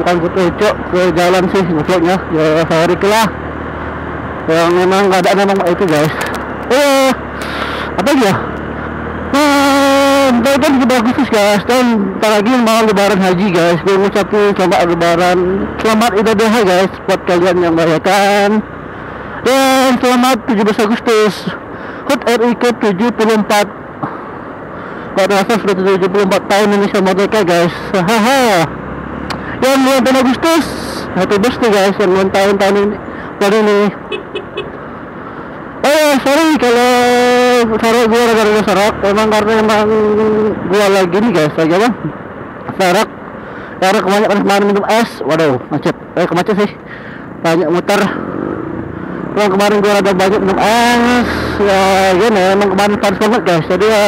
bukan ke cok ke jalan sih maksudnya. Ya sorry lah. Yang memang keadaan memang itu guys. Eh apa ya? Hmm, bentar kan juga Agustus guys. Dan bentar lagi mau lebaran haji guys. Gue ngucapin selamat lebaran. Selamat idul adha guys buat kalian yang merayakan dan selamat 17 Agustus. HUT RI ke 74 Kok rasa sudah 74 tahun Indonesia merdeka guys. Haha yang bulan tahun Agustus happy birthday guys yang ulang tahun tahun ini. Tahun ini. Oh ya, sorry kalau sorry gue gara-gara serak Emang karena emang gue lagi nih guys Lagi apa? Serak Karena kebanyakan kemarin minum es. Waduh, macet. Eh, kemacet sih. Banyak muter. Emang kemarin gue rada banyak minum es. Ya gini, emang kemarin panas banget guys. Jadi ya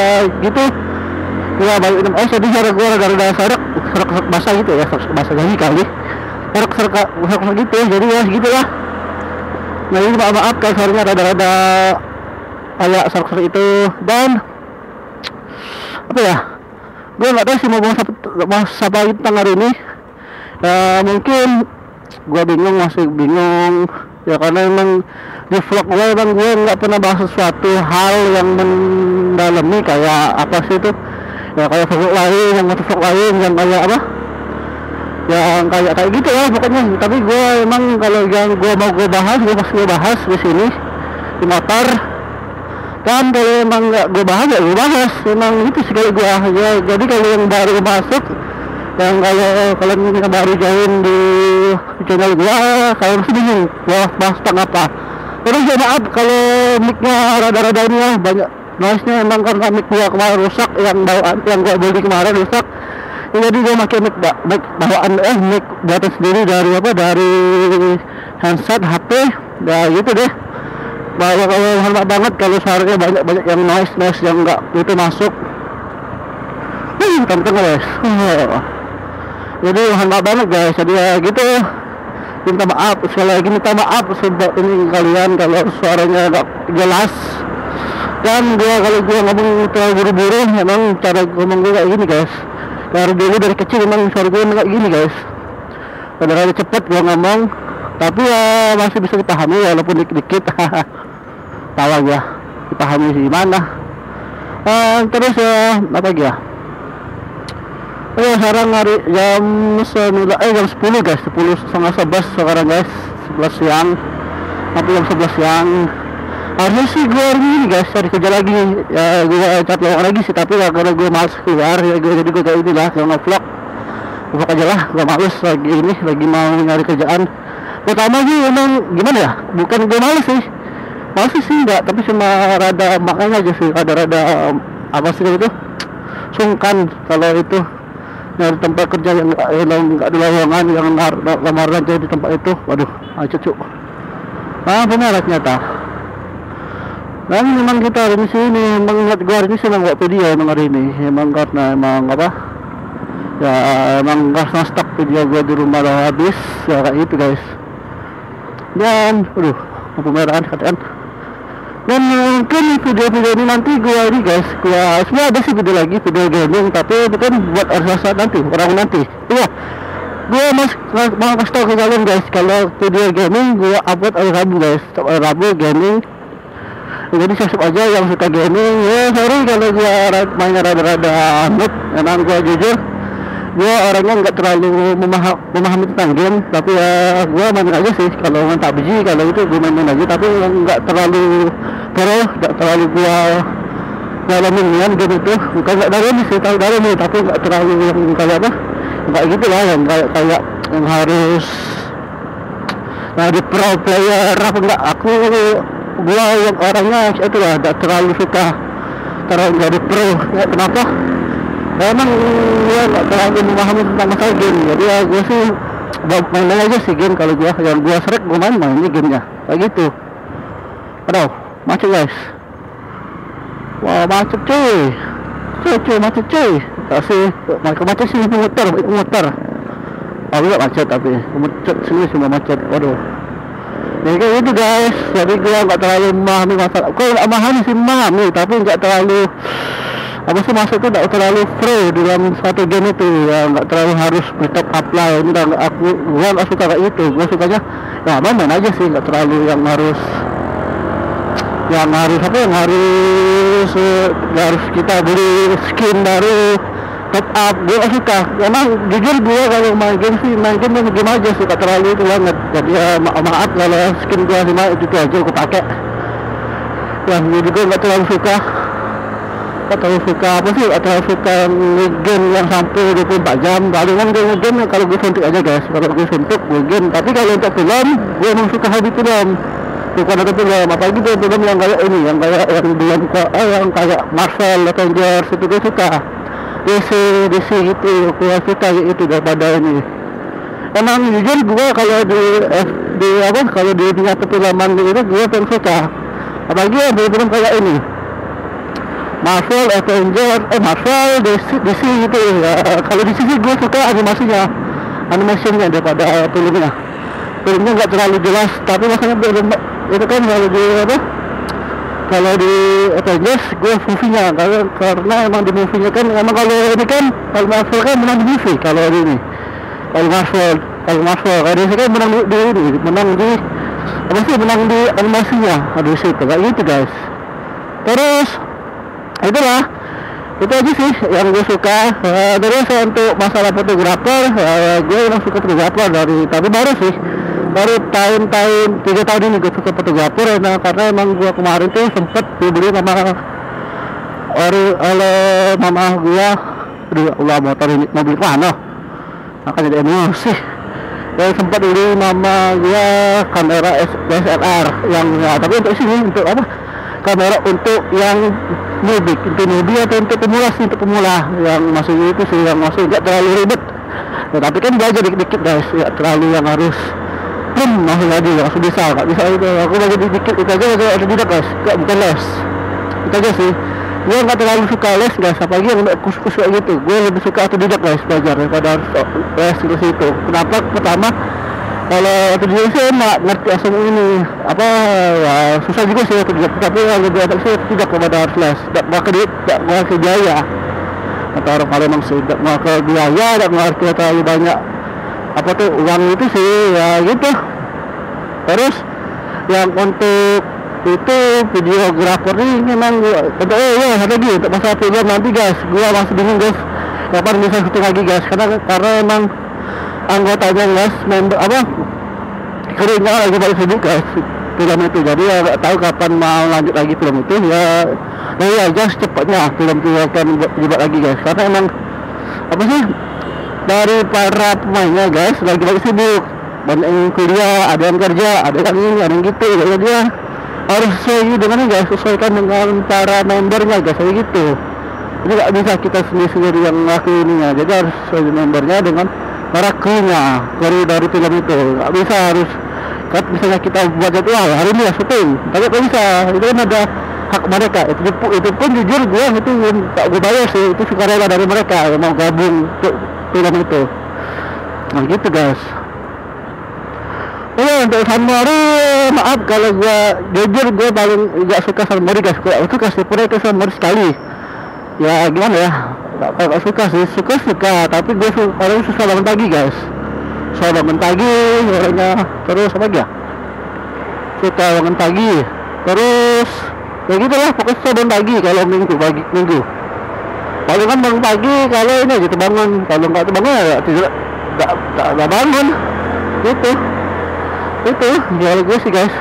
gitu Gue banyak minum es Jadi cara gue rada-rada serak Serak-serak basah gitu ya Serak basah jadi kali. Serak-serak serak gitu Jadi ya gitu lah. Nah ini maaf maaf kalau suaranya rada-rada kayak serak-serak itu. Dan apa ya gue nggak tahu sih mau bahas bahas apa tentang hari ini. Ya mungkin gue bingung masih bingung. Ya karena emang di vlog gue emang gue nggak pernah bahas sesuatu hal yang mendalami kayak apa sih itu ya kayak vlog lain yang vlog lain yang kayak apa? Yang kayak kayak gitu ya pokoknya. Tapi gue emang kalau yang gue mau gue bahas gue pasti gue bahas di sini di motor dan kalau emang nggak gue bahas ya gue bahas. Emang itu sekali gue ya jadi kalau yang baru masuk yang kalau kalian yang baru join di channel gue kalau masih bingung gue bahas tentang apa. Terus ya maaf kalau micnya rada-rada ini ya banyak noise nya emang karena mic gue kemarin rusak yang bawaan yang gue beli kemarin rusak. Ya, jadi gue pakai mic, ba mic bawaan eh mic buatan sendiri dari apa? Dari handset HP ya gitu deh. Bahwa kalau hormat banget kalau suaranya banyak banyak yang noise noise yang enggak itu masuk. Wih, kenceng guys? Oh. jadi hormat banget guys. Jadi ya gitu. Minta maaf sekali lagi minta maaf sebab ini kalian kalau suaranya enggak jelas dan gua kalau gua ngomong terlalu buru-buru memang cara ngomong gua kayak gini guys. Dari dulu dari kecil memang suara gue kayak gini guys. Kadang-kadang cepet gue ngomong tapi ya masih bisa dipahami walaupun dikit-dikit. Tawa ya dipahami di mana uh, terus ya apa lagi ya? Oh ya sekarang hari jam 9 eh jam 10 guys. 10 setengah 11 sekarang guys. 11 siang. Tapi jam 11 siang harusnya sih gue hari ini guys cari kerja lagi. Ya gue cari lowongan lagi sih tapi ya karena gue males keluar ya gue jadi gue kayak ini lah kalau vlog. Vlog aja lah gue males lagi ini lagi mau nyari kerjaan. Pertama sih emang gimana ya? Bukan gue males sih. Males sih enggak tapi cuma rada makanya aja sih rada-rada apa sih itu? Sungkan kalau itu. Nyari tempat kerja yang enggak ada lowongan yang lamaran jadi di tempat itu. Waduh macet cuk. Ah benar ternyata dan memang kita hari ini sini mengingat gua hari ini senang buat video emang hari ini. Emang karena emang apa? Ya emang karena stok video gua di rumah udah habis. Ya kayak itu guys. Dan aduh lampu merah kataan dan mungkin video-video ini nanti gua ini guys gua semua ada sih video lagi video gaming tapi bukan buat rasa nanti orang nanti. Iya. Gua mas mau kasih tau ke kalian guys kalau video gaming gua upload hari Rabu guys. Hari Rabu gaming jadi siap aja yang suka gaming. Ya sorry kalau gua mainnya rada-rada noob emang gua jujur gua orangnya nggak terlalu memaham, memahami tentang game. Tapi ya gua main aja sih. Kalau main PUBG kalau itu gua main-main aja. Tapi nggak terlalu pro nggak terlalu gua ngalamin kan game itu bukan nggak ini sih tahu ini. Tapi nggak terlalu yang kayak apa nggak gitu lah. Yang kayak kayak yang harus dari pro player apa enggak aku gua yang orangnya itu lah tidak terlalu suka terlalu jadi pro. Ya, kenapa? Ya, emang gua nggak terlalu memahami tentang masalah game. Jadi ya gua sih main aja sih game. Kalau gua yang gua seret gua main main ini gamenya kayak gitu. Aduh macet guys. Wah macet cuy. Cuy cuy macet cuy. Kasih macet sih muter muter. Oh, enggak macet tapi. Macet sini semua macet. Waduh jadi kayak gitu guys. Jadi gua nggak terlalu memahami masalah gua nggak memahami sih memahami tapi nggak terlalu apa sih masuk tuh nggak terlalu free dalam satu game itu. Ya nggak terlalu harus bertop up lah. Enggak nggak aku gua nggak suka kayak itu gua sukanya ya main aja sih. Nggak terlalu yang harus yang harus apa yang harus eh, harus kita beli skin baru top up gue gak suka emang jujur gue kalau main game sih main game main game aja suka terlalu itu banget. Jadi ya ma maaf kalau skin gue sih itu, aja gue pakai. Yang gue juga nggak terlalu suka. Nggak terlalu suka apa sih nggak terlalu suka game yang sampai 24 jam. Palingan gue game kalau gue suntik aja guys. Kalau gue suntik gue game. Tapi kalau untuk film gue emang suka habis film. Bukan ada film apalagi film film yang kayak ini yang kayak yang belum eh, yang kayak Marvel Avengers itu gue suka DC DC gitu gue suka itu daripada ini emang jujur gue kalau di F, di apa kalau di dunia perfilman gitu gue paling suka apalagi yang film kayak ini Marvel, Avengers, eh Marvel, DC, DC gitu ya. Kalau di sini gue suka animasinya, animasinya daripada filmnya. Filmnya nggak terlalu jelas, tapi makanya itu kan kalau di apa? Kalau di Avengers gue movie-nya karena, karena emang di movie-nya kan emang kalau ini kan kalau Marvel kan menang di movie kalau ini. Kalau Marvel kalau Marvel kalau DC kan menang di, di ini menang di apa sih menang di animasinya ada situ kayak gitu guys. Terus itulah itu aja sih yang gue suka. Uh, terus untuk masalah fotografer uh, gue emang suka fotografer dari tapi baru sih baru tahun-tahun tiga tahun ini gue suka fotografer nah, karena emang gue kemarin tuh sempet dibeli sama ori oleh mama gue aduh Allah motor ini mobil mana makanya dia emosi. Ya sempat beli mama gue kamera SLR yang ya, tapi untuk sini untuk apa? Kamera untuk yang newbie untuk newbie atau untuk pemula sih untuk pemula. Yang maksudnya itu sih yang maksudnya nggak terlalu ribet. Ya, tapi kan belajar dikit-dikit guys. Nggak terlalu yang harus hmm masih lagi langsung bisa nggak bisa itu. Aku belajar dikit itu aja ada tidak guys nggak bukan les? Itu aja sih. Gue nggak terlalu suka les guys apalagi yang khusus-khusus kayak gitu. Gue lebih suka atau tidak guys belajar daripada les terus itu kenapa? Pertama kalau tujuan sih enak. Ngerti asal ini. Apa ya susah juga sih tidak tapi kalau dia sih tidak kepada les tidak mau ke tidak mau ke biaya. Atau orang kalau memang sih tidak mau ke biaya tidak mau ke terlalu banyak apa tuh uang itu sih ya gitu. Terus yang untuk itu videografer ini memang gua untuk oh ya ada untuk masalah video nanti guys. Gua masih bingung guys. Kapan bisa syuting lagi guys. Karena karena emang anggotanya guys member apa keringnya lagi banyak sibuk guys film itu. Jadi ya nggak tahu kapan mau lanjut lagi film itu ya. Nah ya aja secepatnya film itu akan dibuat lagi guys. Karena emang apa sih dari para pemainnya guys. Lagi lagi sibuk. Banyak yang kuliah ada yang kerja ada yang ini ada yang gitu. Jadi dia harus sesuai dengan guys. Sesuaikan dengan para membernya guys. Kayak gitu. Jadi nggak bisa kita sendiri sendiri yang ngelakuinnya jadi harus sesuai membernya dengan para krunya kru dari film itu. Nggak bisa harus kan misalnya kita buat jadwal hari ini ya syuting tapi nggak bisa. Itu kan ada hak mereka. Itu, itu pun jujur gue itu tak gue bayar sih. Itu sukarela dari mereka. Yang mau gabung film itu. Nah gitu guys. Oh untuk Sanmori maaf kalau gue jujur gue paling gak suka Sanmori guys. Gue gak suka sih pura itu Sanmori sekali. Ya gimana ya? Gak, gak suka sih. Suka suka tapi gue su paling susah bangun pagi guys. Susah bangun pagi orangnya terus apa ya? Suka bangun pagi. Terus ya gitu lah pokoknya susah bangun pagi kalau minggu pagi minggu paling kan bangun pagi kalau ini gitu bangun. Kalau nggak bangun ya tidak nggak bangun. Gitu itu jual gue sih guys.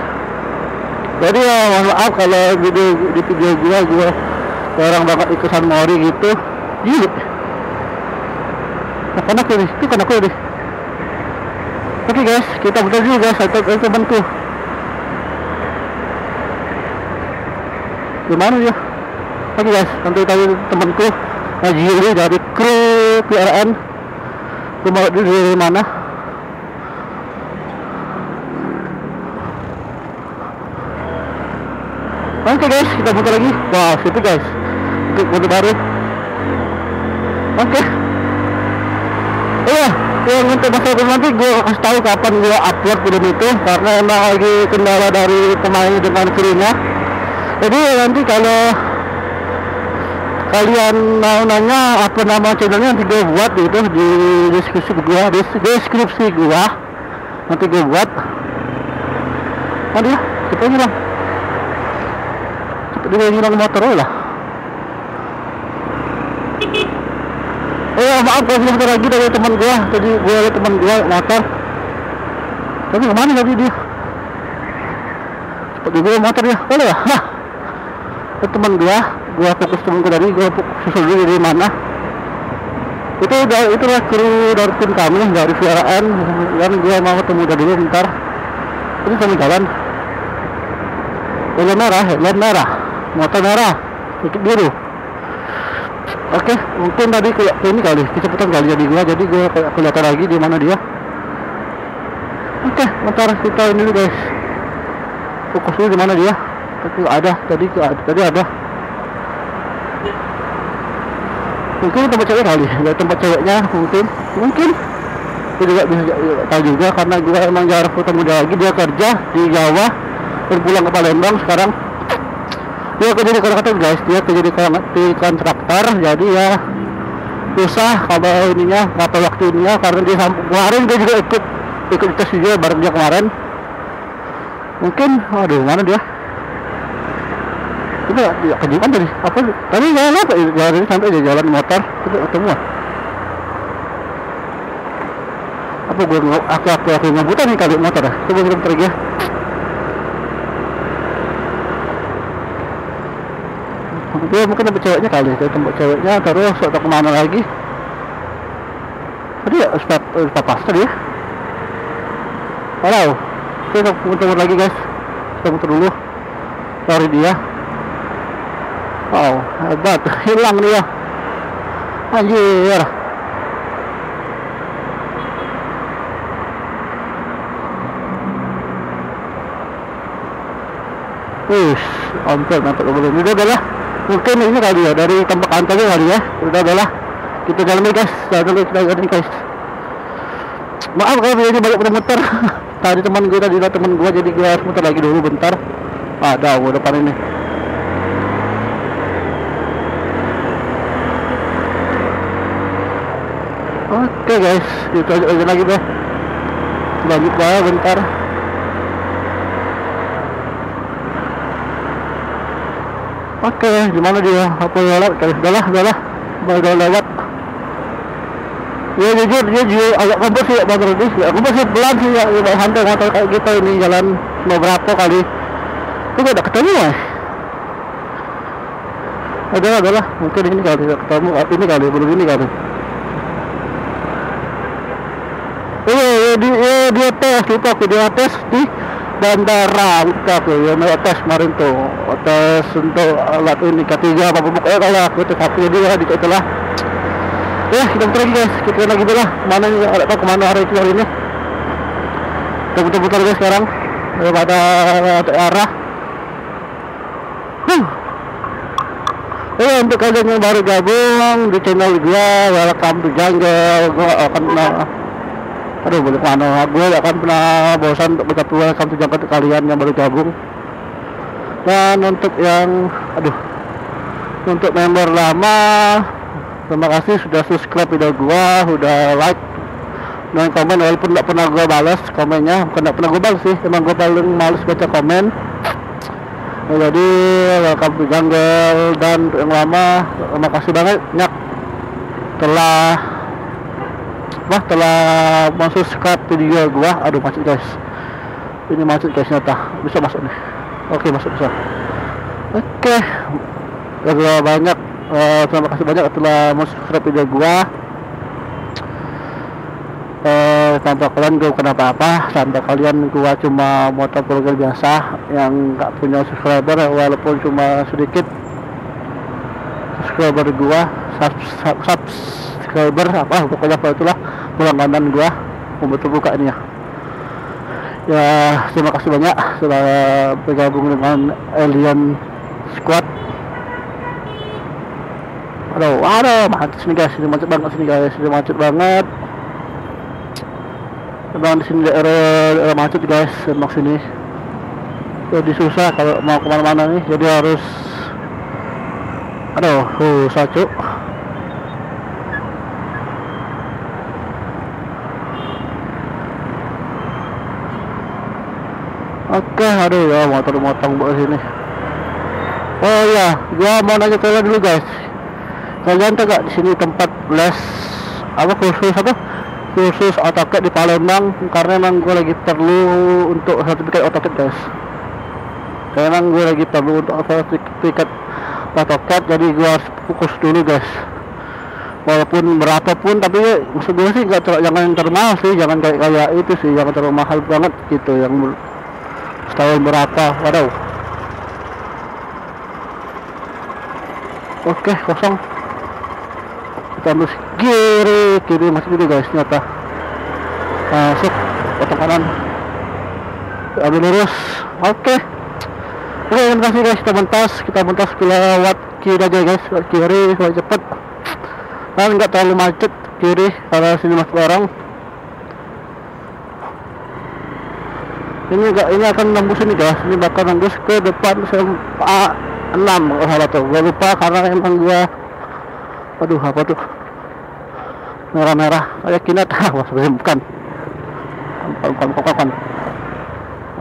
Jadi ya mohon maaf kalau video di video gue gue orang banget ikutan mori gitu. Gila nah, karena aku nih itu aku nih oke guys kita buka dulu guys. Atau temanku gimana ya? Oke guys nanti tadi temanku Najiri dari kru PRN aku mau dulu dari mana Oke guys, kita buka lagi. Wow, situ guys. Untuk foto baru. Oke. Iya, yang untuk masalah nanti gue kasih tahu kapan gue upload film itu karena emang lagi kendala dari pemain dengan krunya. Jadi nanti kalau kalian mau nanya apa nama channelnya nanti gue buat gitu di deskripsi gua di deskripsi gua. Nanti gue buat. Nanti ya kita cepet dia ngilang motor lah. Oh maaf gue sebentar lagi dari teman gua. Tadi gue ada teman gua motor. Tapi ke mana tadi dia? Cepet juga motor ya. Boleh ya nah teman gua gua fokus temen gua dari gua susul dulu dari mana. Itu udah itu lah kru dari tim kami dari siaraan dan gua mau ketemu dulu bentar. Ini kami jalan. Lampu merah lampu merah. Motor merah titik biru. Oke mungkin tadi kayak ini kali kecepatan kali jadi gua jadi gua kayak kelihatan lagi di mana dia. Oke bentar kita ini dulu guys. Fokus di mana dia. Tapi ada tadi tadi ada mungkin tempat cewek kali. Ya tempat ceweknya mungkin. Mungkin. Gue juga bisa tahu juga karena gue emang jarang ketemu dia lagi. Dia kerja di Jawa dan pulang ke Palembang sekarang. Dia kerja di kontraktor guys. Dia kerja di, kontraktor. Jadi ya susah kalau ininya berapa waktu ininya karena dia kemarin dia juga ikut ikut tes juga bareng dia kemarin. Mungkin aduh mana dia itu ya kejutan tadi apa tadi jalan apa jalan ini sampai aja jalan motor itu ketemu. Apa gue aku aku aku ngebutan nih kali motor ya? Coba kita pergi ya. Dia mungkin tempat ceweknya kali itu tempat ceweknya terus atau ke mana lagi? Tadi ya stop stop pas tadi ya? Halo kita muter lagi guys. Kita muter dulu. Cari dia hebat. Hilang dia. Anjir. Wih, hampir mantap belum. Udah lah. Mungkin ini kali ya dari tempat kantornya kali ya. Udah lah. Kita jalan guys. Jalan dulu kita jalan guys. Maaf kalau ini banyak muter. tadi teman gue tadi teman gue jadi gue harus muter lagi dulu bentar. Ada, gue depan ini. Oke okay guys, kita lanjut lagi deh. Lanjut bawah bentar. Oke, okay, gimana dia? Apa lewat? Udah lah, udah lah. Udah lewat. Ya jujur, dia juga agak kebos sih motor ini. Ya, kebos sih pelan sih ya, santai motor kayak gitu ini jalan beberapa kali. Itu udah ketemu ya. Udah, udah lah. Mungkin ini kali ketemu, ini kali, belum ini kali. Iya, iya, di, iya, dia tes, lupa aku dia tes di bandara. Aku ya mau tes kemarin tuh. Tes untuk alat ini ketiga apa pokoknya kalau aku tes aku dia di itulah. Ya kita putar guys. Kita lagi dulu lah. Mana ada tahu ke mana hari itu hari ini? Kita putar-putar guys sekarang. Daripada arah. Huh. Ya untuk kalian yang baru gabung di channel gua welcome to jungle gua akan aduh boleh mana gue gak akan pernah bosan untuk mengucapkan welcome to jungle kalian yang baru gabung. Dan untuk yang aduh untuk member lama terima kasih sudah subscribe video gua sudah like dan komen walaupun tidak pernah gua balas komennya. Bukan tidak pernah gua balas sih emang gua paling males baca komen. Ya, jadi welcome to jungle dan yang lama terima kasih banget nyak. Telah wah telah subscribe video gua aduh macet guys. Ini macet guys nyata. Bisa masuk nih. Oke masuk bisa. Oke. Okay. banyak uh, terima kasih banyak telah subscribe video gua. Uh, tanpa kalian gua bukan apa-apa. Tanpa kalian gua cuma motor program biasa yang nggak punya subscriber walaupun cuma sedikit subscriber gua. Sub, sub, sub subscriber apa pokoknya apa itulah langganan gua buka ini ya. Ya terima kasih banyak sudah bergabung dengan Alien Squad. Aduh aduh macet sini guys ini macet banget sini guys ini macet banget. Memang di sini daerah, daerah macet guys emang sini. Jadi susah kalau mau ke mana-mana nih jadi harus aduh susah cuk Oke, aduh ya motor motong buat sini. Oh iya, gua mau nanya kalian dulu guys. Kalian tahu gak di sini tempat les apa kursus apa? Kursus AutoCAD di Palembang karena emang gue lagi perlu untuk sertifikat AutoCAD guys. Karena emang gue lagi perlu untuk sertifikat AutoCAD jadi gue harus fokus dulu guys. Walaupun berapapun tapi maksud gue sih ter- jangan terlalu mahal sih, jangan kayak kayak itu sih, jangan terlalu mahal banget gitu yang setahun berapa? Waduh. Oke kosong. Kita ambil kiri kiri masih gitu guys ternyata masuk potong kanan. Ambil lurus. Oke. Oke terima kasih guys kita mentas kita mentas lewat kiri aja guys. Lewat kiri supaya cepet. Dan nggak terlalu macet kiri karena sini masuk orang ini enggak ini akan nembus ini guys. Ini bakal nembus ke depan SMA 6 kalau salah tuh. Gue lupa karena emang gua aduh apa tuh? Merah-merah. Kayak kinat. Wah sebenarnya bukan. Bukan bukan bukan.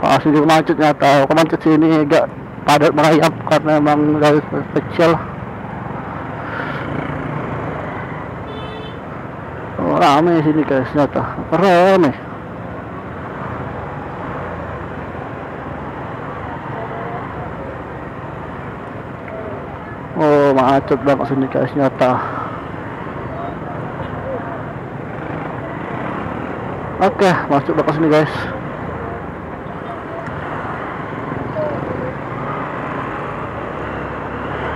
Wah, sini macet nyata. Kok macet sini agak padat merayap karena emang dari kecil. Oh, rame sini guys nyata. Rame Oh macet banget sini guys nyata Oke masuk banget sini guys?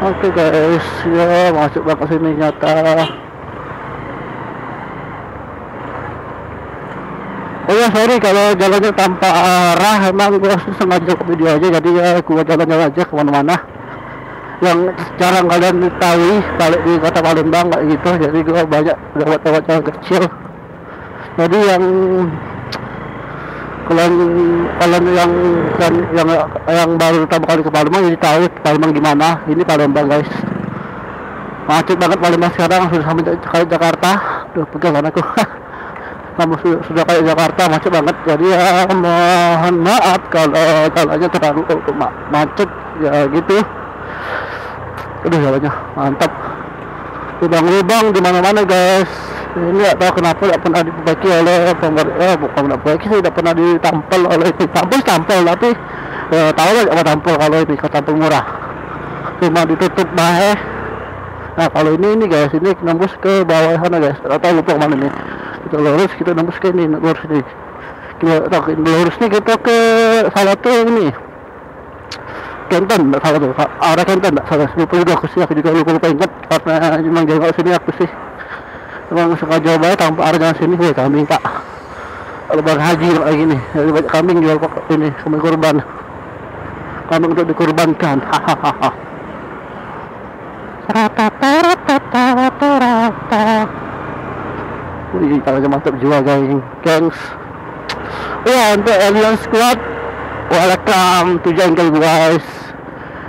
Oke guys ya masuk banget sini nyata Oh ya sorry kalau jalannya tanpa arah emang gue sengaja video aja jadi ya gue jalan-jalan aja ke mana-mana yang jarang kalian ketahui balik di kota Palembang kayak gitu jadi gua banyak lewat-lewat jalan kecil. Jadi yang kalian kalian yang yang yang, yang baru pertama kali ke Palembang jadi tahu Palembang gimana ini Palembang guys. Macet banget Palembang sekarang sudah sampai kayak Jakarta. Tuh pegang aku. Kamu sudah, sudah kayak Jakarta macet banget. Jadi ya mohon maaf kalau jalannya terlalu ma macet ya gitu aduh jalannya mantap. Lubang-lubang di mana-mana guys. Ini nggak tahu kenapa tidak pernah diperbaiki oleh pemerintah eh, bukan tidak perbaiki sih tidak pernah ditampel oleh tampil tampil tapi ya, tahu lah apa tampil kalau ini tampil murah. Cuma ditutup bahe nah kalau ini ini guys ini nembus ke bawah sana guys. Atau lupa ke mana nih kita lurus kita nembus ke ini lurus nih kita lurus nih kita ke salah tuh ini Kenten tak salah tuh. Arah Kenten tak salah lupa juga aku sih aku juga lupa lupa ingat karena memang jenggot sini aku sih. Memang suka jauh banget tanpa arah jalan sini. Ya kambing pak lebaran haji kayak gini jadi banyak kambing jual kok ini kambing kurban. Kambing untuk dikurbankan. Hahaha Wih, kalau mantap jual geng, gengs. Ya, untuk Alien Squad, welcome to jungle guys.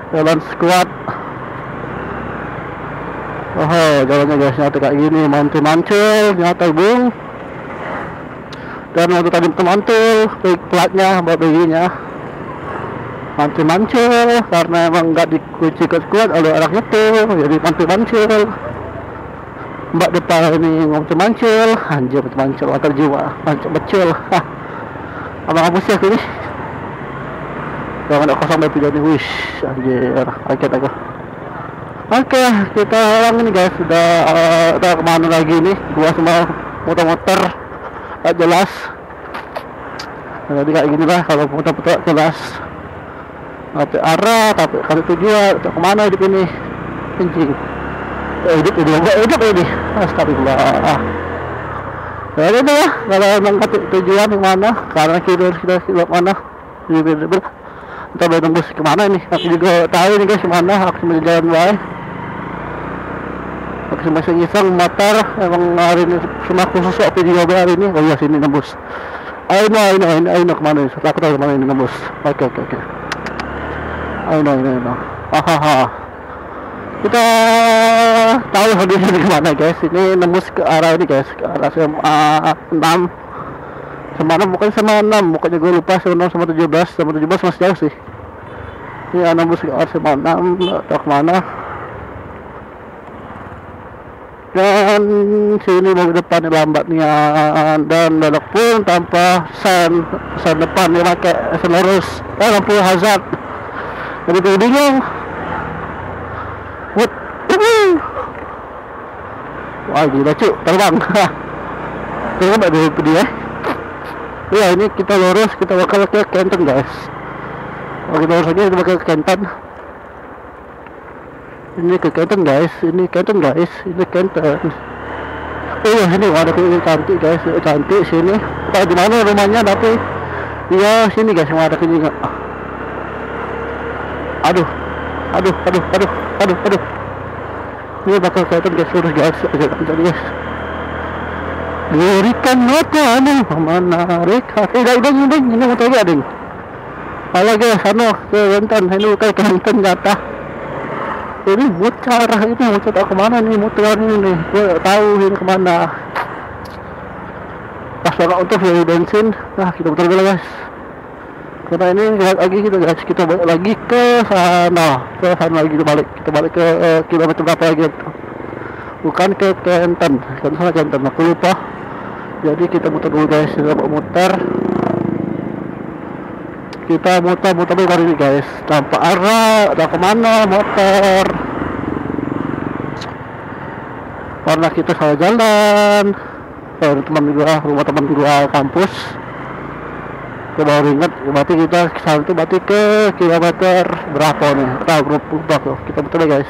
Alien Squad. Oh, jalannya guys nyata kayak gini, mantul-mantul, nyata bung. Dan waktu tadi mantul, baik platnya, bawa baginya. Mantul-mantul, karena emang nggak dikunci ke squad oleh orang itu, jadi mantul-mantul mbak depan ini mancil anjir mancil water jiwa hah abang apa sih ini jangan ada kosong dari video ini. Wish anjir. Kaget aku. Oke kita ulang ini guys. Sudah uh, udah ke mana lagi nih gua semua motor-motor. Gak jelas. Jadi kayak gini lah kalau motor-motor jelas. Tapi arah tapi kalau tujuan ke mana hidup ini? Anjing. Hidup ini enggak hidup ini. Astagfirullah. Ah ya itu ya kalau memang tujuan yang mana? Karena kita kita kita mana? Kita kita boleh tembus ke mana ini? Aku juga tahu ini guys ke mana. Aku cuma jalan wae. Aku cuma iseng motor emang hari ini cuma khusus video hari ini. Oh iya sini nembus ayo no ayo no ayo no ke mana ini? Aku tahu ke mana ini nembus oke oke oke. Ayo no ayo no hahaha kita tahu habisnya di ke mana guys. Ini nembus ke arah ini guys. Ke arah SMA 6 sama 6 bukan sama 6 bukannya gue lupa sama 6 sama 17 sama 17 masih jauh sih. Ini ya, nembus ke arah SMA 6 atau ke mana. Dan sini mobil depan lambatnya dan belok pun tanpa sen sen depan dia pakai sen lurus. Eh lampu hazard. Jadi bingung. What? Wah gila cuk, terbang. Tak dulu dia Ya ini kita lurus, kita bakal ke Kenton guys. Oke kita lurus aja, kita bakal ke Kenton. Ini ke Kenton guys, ini Kenton guys, ini Kenton. Oh iya sini ada kuning cantik guys, cantik sini. Tak di mana rumahnya tapi? Ya sini guys yang ada kuning Aduh, aduh, aduh, aduh aduh aduh. Ini bakal kelihatan guys lurus guys. Guys berikan nih menarik eh dah dah dah ini lagi ading Halo guys, sana ke Wenten, ini bukan ke Wenten nyata ini bocor ini bocor tak ke mana nih motor ini nih gue ini ke mana pas banget untuk beli bensin nah kita putar dulu guys karena ini lagi kita guys kita balik lagi ke sana ke sana lagi kita balik kita balik ke uh, kilometer berapa lagi bukan ke Kenten kan sana Kenten aku lupa jadi kita muter dulu guys. Kita muter. Kita muter muter kali ini guys. Tanpa arah ada ke mana? Motor. Karena kita salah jalan. Oh, teman gua rumah teman gua kampus. Kita baru ingat berarti kita ke sana itu berarti ke kilometer berapa nih? Tahu grup lupa kita betul guys.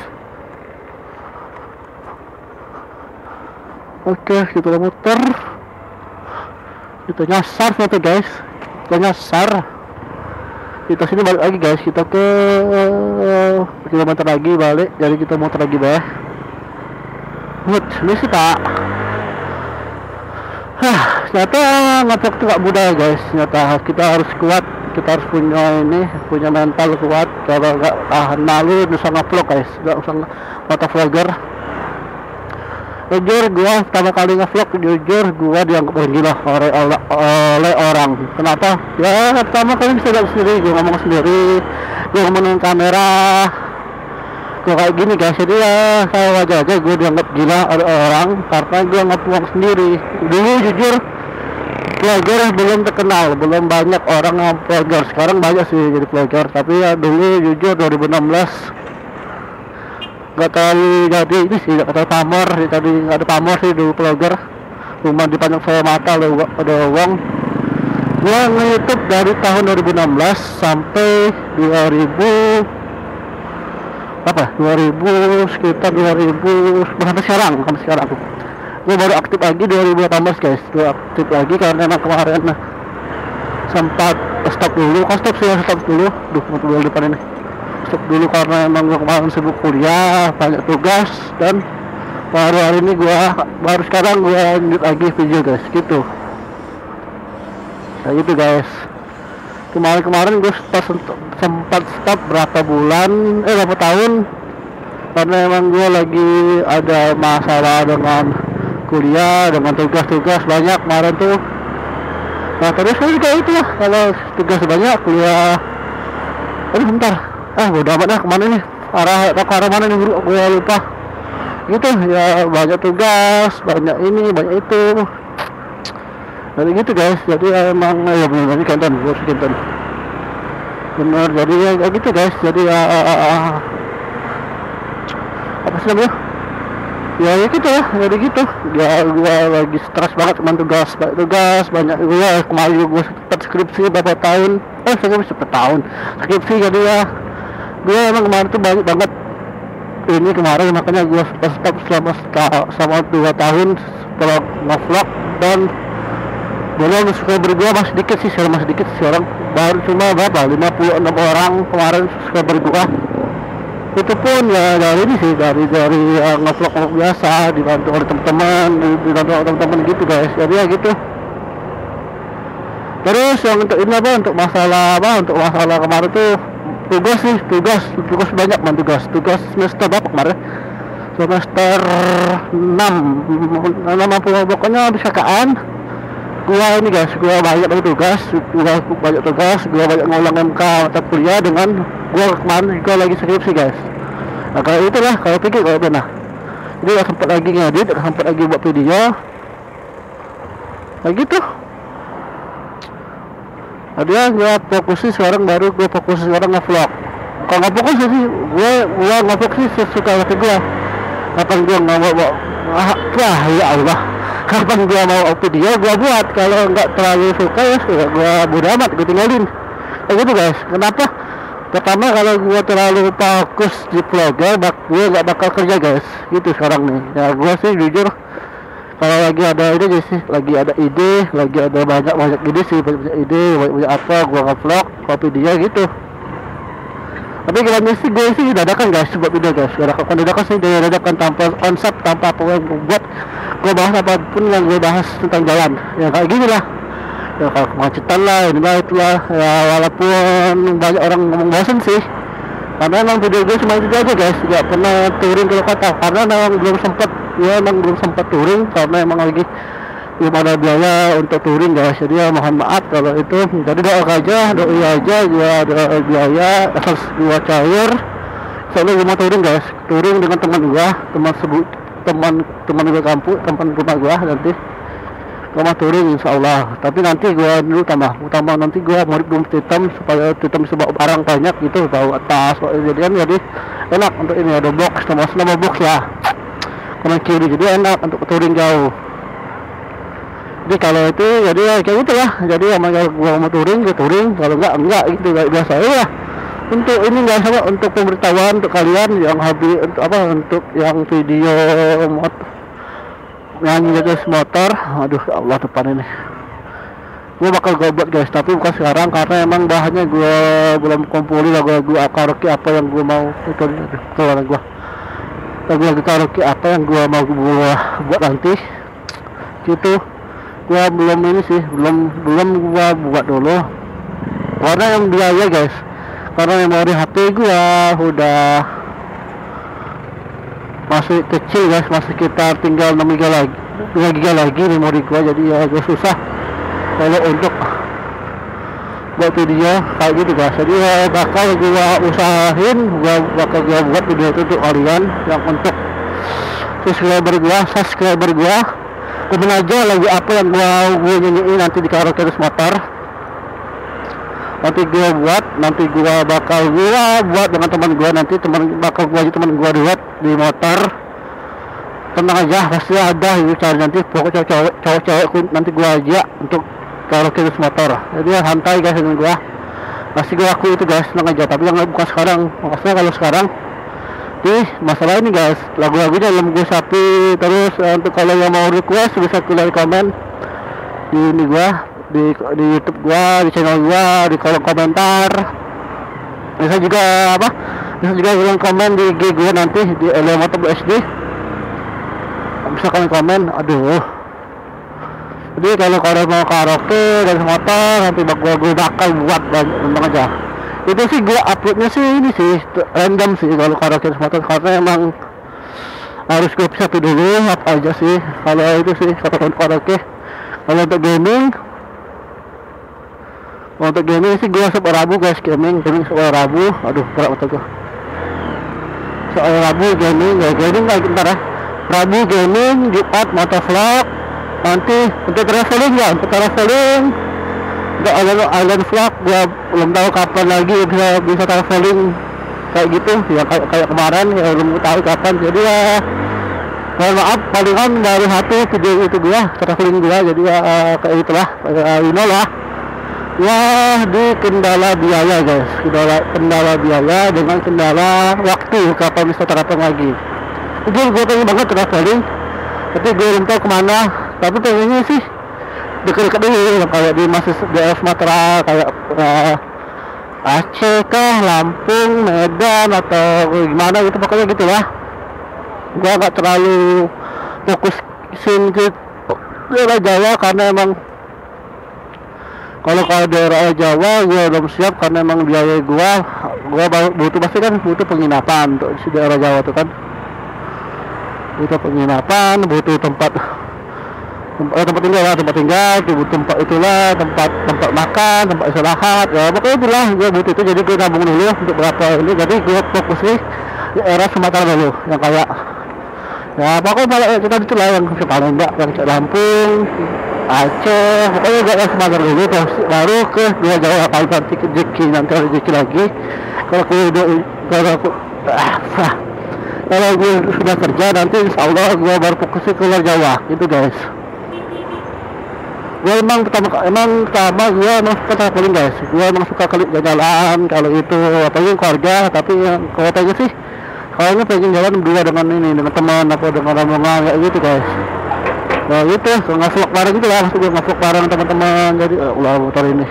Oke kita muter kita nyasar satu guys. Kita nyasar. Kita sini balik lagi guys. Kita ke uh, kilometer lagi balik. Jadi kita muter lagi deh Mut, ini sih pak. Hah, ternyata ngevlog itu gak mudah guys. Ternyata kita harus kuat. Kita harus punya ini punya mental kuat. Kalau nggak tahan malu bisa ngevlog guys. Nggak usah motovlogger jujur gua pertama kali ngevlog jujur gua dianggap gila oleh, oleh, orang. Kenapa? Ya pertama kali bisa lihat sendiri gua ngomong sendiri gua ngomongin kamera gue kayak gini guys. Jadi ya saya wajar aja gue dianggap gila oleh orang karena gue ngepuang sendiri. Dulu jujur vlogger belum terkenal belum banyak orang yang vlogger. Sekarang banyak sih jadi vlogger tapi ya dulu jujur 2016 terlalu jadi ini sih nggak terlalu pamor tadi nggak ada pamor sih dulu vlogger. Cuma dipandang saya mata ada ada uang gua nge-youtube dari tahun 2016 sampai 2000 apa? 2000 sekitar 2000 sampai sekarang sampai sekarang. Gue baru aktif lagi 2018 guys. Gue aktif lagi karena emang kemarin nah, sempat stop dulu. Kan stop sih stop dulu? Duh dulu depan ini stop dulu karena emang gue kemarin sibuk kuliah banyak tugas dan baru hari ini gue baru sekarang gue lanjut lagi video guys gitu. Kayak gitu guys. Kemarin-kemarin gue sempat stop berapa bulan eh berapa tahun karena emang gue lagi ada masalah dengan kuliah dengan tugas-tugas banyak kemarin tuh. Nah terus saya juga itu ya kalau tugas banyak kuliah. Aduh bentar ah udah amat dah ke mana nih? Arah ke arah mana nih gue lupa. Gitu ya banyak tugas banyak ini banyak itu. Jadi gitu guys. Jadi emang ya benar benar kenton gue kenton benar jadi ya, ya gitu guys. Jadi ya uh, uh, uh, apa sih namanya? Ya ya gitu ya. Jadi gitu. Ya gua lagi stres banget cuman tugas banyak tugas banyak gua kemarin gua sempat skripsi beberapa tahun. Eh skripsi berapa tahun. Skripsi jadi ya gua emang kemarin tuh banyak banget. Ini kemarin makanya gua stop selama selama dua tahun setelah ngevlog dan belum subscriber gua masih dikit sih sekarang masih dikit sekarang. Baru cuma berapa? 56 orang kemarin subscriber gua. Itu pun ya dari ini sih dari dari uh, ngevlog ngevlog biasa dibantu oleh teman-teman dibantu oleh teman-teman gitu guys. Jadi ya gitu. Terus yang untuk ini apa? Untuk masalah apa? Untuk masalah kemarin tuh tugas sih tugas tugas banyak man tugas. Tugas semester berapa kemarin? Semester 6 nama pokoknya bisa kaan gua ini guys gua banyak banget tugas gua banyak tugas gua banyak ngulang MK mata kuliah dengan gua kemarin gua lagi skripsi guys. Nah kalau itulah kalau pikir kalau benar jadi gak sempat lagi ngedit gak sempat lagi buat video. Nah gitu ada gua fokusin sekarang baru gua fokusin sekarang nge-vlog. Kalau nggak fokus sih gue gue nggak fokus sih sesuka hati gue kapan gue nggak mau ah, wah ya Allah. Kapan gue mau video gue buat? Kalau nggak terlalu suka ya gue bodo amat gue tinggalin. Kayak gitu guys. Kenapa? Pertama kalau gue terlalu fokus di vlogger bak gue nggak bakal kerja guys. Gitu sekarang nih. Ya gue sih jujur kalau lagi ada ide aja sih? Lagi ada ide lagi ada banyak banyak ide sih banyak, banyak ide banyak, banyak apa gue nge-vlog kopi dia gitu. Tapi kalau sih gue sih dadakan guys buat video guys dadakan dadakan sih dadakan tanpa konsep tanpa apa yang gue buat. Gue bahas apa pun yang gue bahas tentang jalan ya kayak gini lah. Ya kalau kemacetan lah ini lah itu lah. Ya walaupun banyak orang ngomong bosan sih karena emang video gue cuma itu aja guys gak pernah touring ke kota karena emang belum sempat ya emang belum sempat touring karena emang lagi belum ada biaya untuk touring guys jadi ya mohon maaf kalau itu. Jadi doa aja doa aja ya ada biaya asal gua cair. Soalnya gua mau touring guys. Touring dengan teman gua teman sebut teman teman gua kampung teman rumah gua nanti. Gua mau touring insya Allah tapi nanti gua dulu tambah utama nanti gua mau belum hitam supaya hitam bisa bawa barang banyak gitu bawa tas jadi kan jadi enak untuk ini ada box sama nama box ya kanan kiri jadi enak untuk touring jauh. Jadi kalau itu jadi ya kayak gitu lah jadi emang kalau gua mau touring gua touring. Kalau enggak enggak gitu biasa ya untuk ini enggak sama untuk pemberitahuan untuk kalian yang habis untuk apa untuk yang video mot yang jenis motor. Aduh ya Allah depan ini. Gue bakal buat guys tapi bukan sekarang karena emang bahannya gue belum kumpulin lah gue gue karaoke apa yang gue mau itu keluar gue lagu lagu karaoke apa yang gue mau gue buat nanti. Gitu gua belum ini sih belum belum gua buat dulu. Karena yang biaya guys. Karena memori HP gua udah masih kecil guys. Masih sekitar tinggal 6 giga lagi 2 giga lagi memori gua. Jadi ya agak susah. Kalau untuk buat video kayak gitu guys jadi ya bakal gua usahain gua bakal gua buat video itu untuk kalian yang untuk subscriber gua subscriber gua. Komen aja lagi apa yang gua gue nyanyiin nanti di karaoke motor. Nanti gua buat nanti gua bakal gua buat dengan teman gua nanti teman bakal gua aja teman gua buat di motor. Tenang aja pasti ada itu cari nanti pokoknya cowok cowok cowok nanti gua aja untuk karaoke motor jadi ya santai guys dengan gua. Pasti gua aku itu guys tenang aja tapi yang bukan sekarang. Maksudnya kalau sekarang Nih masalah ini guys. Lagu-lagunya belum gue sapi terus uh, untuk kalau yang mau request bisa tulis komen di ini gua di di YouTube gua di channel gua di kolom komentar. Bisa juga apa? Bisa juga bilang komen di IG gua nanti di Elemoto SD bisa komen komen aduh jadi kalau kalau mau karaoke dan motor nanti gua gua bakal buat banyak aja. Itu sih gua uploadnya sih ini sih random sih kalau karaoke motor karena emang harus gue satu dulu apa aja sih. Kalau itu sih kata karaoke kalau untuk gaming untuk gaming sih gue sebuah rabu guys gaming gaming sebuah rabu. Aduh berat mata gue soal rabu gaming ya gaming kayak bentar ya. Rabu gaming jumat motovlog nanti untuk traveling ya untuk traveling untuk island island vlog gua belum tahu kapan lagi bisa bisa traveling kayak gitu ya kayak kayak kemarin ya belum tahu kapan. Jadi ya mohon maaf palingan dari hati video itu gua traveling gua. Jadi ya kayak itulah uh, you know lah. Ya di kendala biaya guys. Kendala kendala biaya dengan kendala waktu kapan bisa traveling lagi. Jadi gue pengen banget traveling tapi gue belum tahu ke mana tapi pengennya sih dekat-dekat dulu kayak di masih daerah Sumatera kayak uh, Aceh kah, Lampung, Medan atau gimana gitu pokoknya gitu lah. Gua nggak terlalu fokusin ke daerah Jawa karena emang kalau kalau daerah Jawa gua belum siap karena emang biaya gua baru- butuh pasti kan butuh penginapan untuk di daerah Jawa tuh kan. Butuh penginapan butuh tempat tempat, eh, tempat tinggal lah tempat tinggal butuh tempat itulah tempat tempat makan tempat istirahat ya pokoknya itulah gue butuh itu. Jadi gue nabung dulu untuk berapa ini jadi gue fokus di daerah Sumatera dulu yang kayak ya pokoknya malah kita itulah yang ke Palembang yang ke Lampung Aceh pokoknya gue yang Sumatera dulu. Terus baru ke dua Jawa kalau nanti rezeki nanti rezeki lagi. Kalau gue udah kalau aku ah, ah. kalau gue sudah kerja nanti insya Allah gue baru fokusnya keluar Jawa gitu guys gue emang pertama emang pertama gue emang suka traveling guys. Gue emang suka jalan kalau itu apalagi keluarga tapi yang kotanya sih kayaknya pengen jalan berdua dengan ini dengan teman apa dengan rombongan kayak gitu guys. Nah gitu nggak vlog bareng gitu lah maksud gue nggak vlog bareng teman-teman jadi uh, ulah motor ini.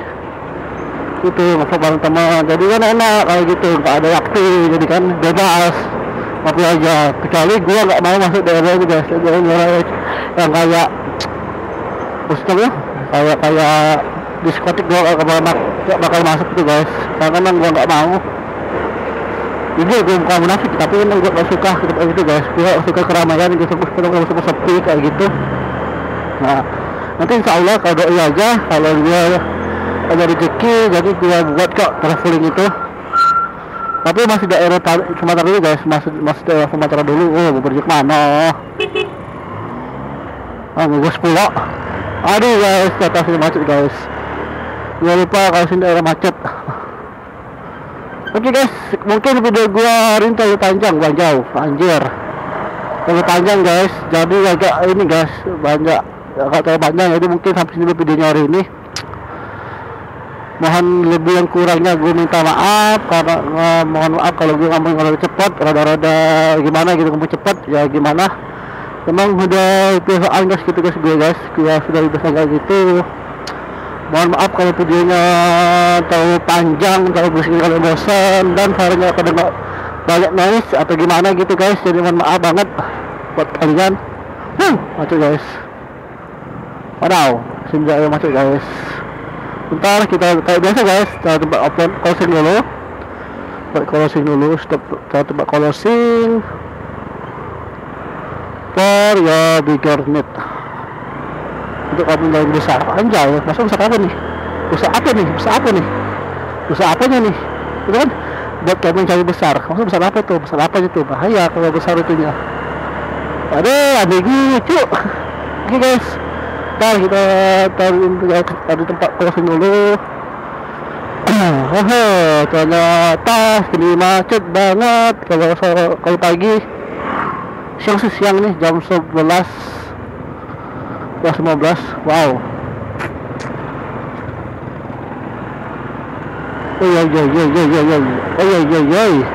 Itu nggak vlog bareng teman jadi kan enak kayak gitu nggak ada waktu jadi kan bebas. Ngopi aja kecuali gue nggak mau masuk daerah itu guys daerah daerah yang kayak maksudnya kayak kayak diskotik gue gak bakal, gak bakal masuk itu guys. Karena emang gue gak mau. Jadi gue bukan munafik tapi emang gue gak suka gitu, gitu guys. Gue suka keramaian gitu gue suka, suka sepi kayak gitu. Nah nanti insya Allah kalau doi aja kalau dia ada rezeki jadi gue buat kok traveling itu. Tapi masih daerah Sumatera dulu guys. Masih masih daerah Sumatera dulu. Oh mau pergi ke mana ah gue pulau aduh guys kata sini macet guys. Jangan lupa kalau sini daerah macet. Oke guys mungkin video gua hari ini terlalu panjang bang jauh anjir. Terlalu panjang guys jadi agak ini guys banyak agak terlalu panjang jadi mungkin sampai sini videonya hari ini. Mohon lebih yang kurangnya gue minta maaf karena eh, mohon maaf kalau gue ngomong rada cepat rada-rada gimana gitu ngomong cepat ya gimana emang udah kebiasaan guys gitu guys gue guys. Gue sudah kayak gitu. Mohon maaf kalau videonya terlalu panjang terlalu berisik kalau bosan dan suaranya kedengar banyak noise atau gimana gitu guys. Jadi mohon maaf banget buat kalian. Hmm, macet guys. Wadaw senja macet guys. Bentar kita kayak biasa guys. Kita tempat open closing dulu. Tempat closing dulu stop kita tempat closing for your bigger need untuk kamu yang besar anjay masa besar apa nih? Besar apa nih? Besar apa nih? Besar apanya nih? Itu kan? Buat kamu yang cari besar. Masa besar apa tuh? Besar apa itu bahaya kalau besar itunya. Ada ada gitu oke guys. Ntar kita taruh di tempat closing dulu. Hehe, ternyata sini macet banget. Kalau kalau pagi siang sih siang nih jam 11 jam 15 wow. Oh iya iya iya iya iya oh iya iya iya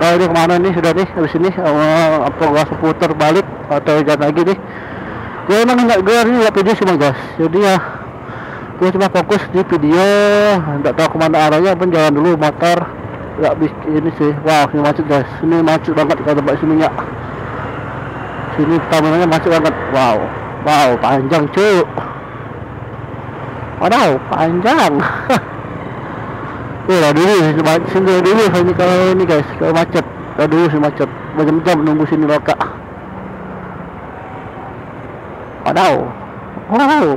Tahu ini ke mana nih? Sudah nih habis ini apa gua seputar balik atau jalan lagi nih. Gue emang nggak gue ini nggak video cuma guys jadi ya gue cuma fokus di video nggak tahu ke mana arahnya pun jalan dulu motor nggak bikin ini sih. Wow ini macet guys ini macet banget kalau tempat sini ya sini tamanannya macet banget wow wow panjang cuy Waduh, panjang. Lah dulu sini, dulu ini kalau ini guys, kalau macet. Lah dulu sih macet. Berjam-jam nunggu sini loka. Waduh. Wow.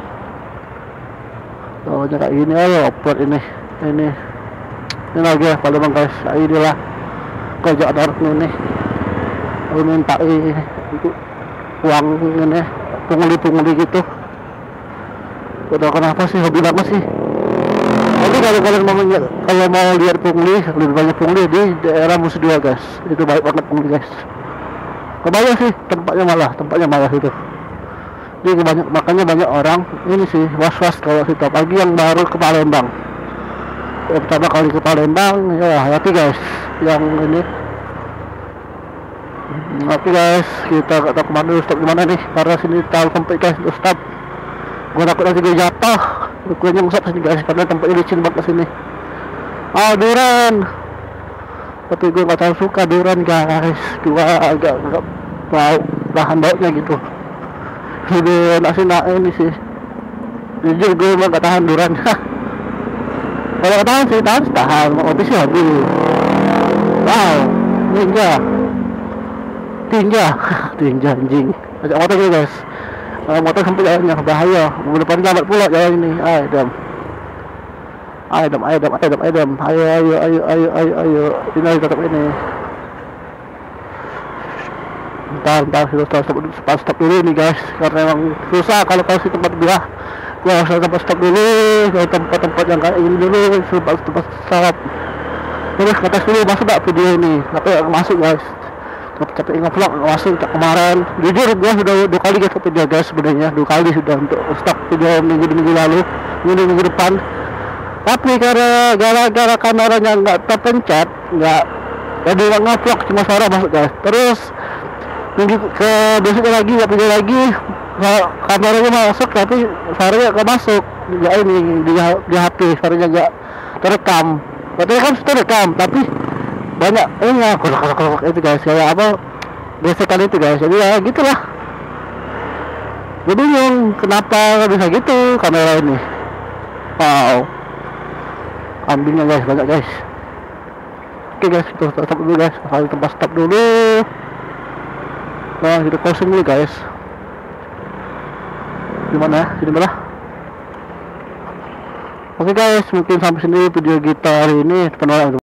Oh, kayak gini ayo upload ini. Ini. Ini lagi ya, kalau bang guys. Nah, inilah kerja darat ini. Minta ini itu uang ini pungli-pungli gitu. Udah kenapa sih? Hobi banget sih? Tapi kalau kalian mau kalau mau lihat pungli lebih banyak pungli di daerah musuh dua guys. Itu baik banget pungli guys. Kebanyakan sih tempatnya malah tempatnya malah itu jadi banyak makanya banyak orang ini sih was was kalau kita pagi yang baru ke Palembang. Pertama kali ke Palembang ya hati guys. Yang ini Oke guys, kita gak tahu ke mana stop di mana nih? Karena sini tahu sampai guys, terus stop. Gue takut nanti gue jatuh. Gue nyengsap sini guys, karena tempatnya licin banget sini. Oh duran. Tapi gue gak terlalu suka duran guys. Gue agak agak bau bahan baunya gitu. Jadi nasi nak ini sih. Jujur gue emang gak tahan duran. Kalau tahan sih tahan, tahan. Mau sih habis. wow ninja tinja tinja anjing. Ajak motor dulu guys. Uh, motor sampai jalannya bahaya. Mau depan lambat pula jalan ini. Ayo dam ayo dam ayo dam ayo dam ayo dam ayo ayo ayo ayo ayo. Ayo ini tetap ini. Bentar, bentar, kita stop, stop, stop, stop dulu nih guys. Karena emang susah kalau kasih tempat dia. Gua harus tempat stop dulu. Ke tempat-tempat yang kayak ini dulu Tempat, tempat stop. Terus ke atas dulu, masuk gak video ini? Tapi masuk guys Capek nge-vlog, cak kemarin. Jujur gua sudah dua kali guys video guys sebenarnya. Dua kali sudah untuk stop video minggu-minggu lalu Minggu-minggu depan. Tapi karena gara-gara kameranya nggak terpencet Nggak jadi nggak nge-vlog cuma suara masuk guys. Terus minggu ke besoknya lagi nggak video lagi ka- kameranya masuk tapi suaranya nggak masuk. Nggak ini di, di HP suaranya nggak terekam. Katanya kan sudah terekam tapi banyak. Eh nggak kolok kolok kolok itu guys kayak apa gesekan itu guys. Jadi ya gitulah. Jadi bingung kenapa bisa gitu kamera ini? Wow. Kambingnya guys banyak guys. Oke guys kita stop dulu guys. Kali tempat stop dulu. Nah, kita closing dulu guys. Gimana ya? Sini mana? Oke guys, mungkin sampai sini video kita hari ini. Penolong